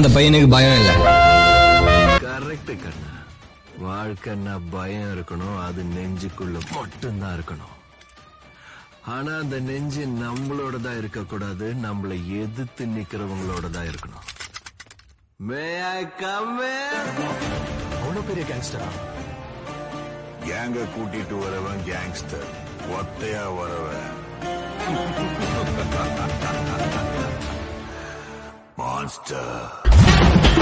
அந்த பையனுக்கு பயம் இல்லை. கரெக்ட் கண்ணா. வாழ்க்கைன்னா பயம் இருக்கணும் அது நெஞ்சுக்குள்ள மட்டும்தான் இருக்கணும். ஆனா அந்த நெஞ்சு நம்மளோட தான் இருக்கக்கூடாது நம்மள எதிர்த்து நிக்கிறவங்களோட தான் இருக்கணும் மே ஐ கம் அவ்வளவு பெரிய கேங்ஸ்டரா கேங்க கூட்டிட்டு வரவன் கேங்ஸ்டர் ஒத்தையா வரவன். monster.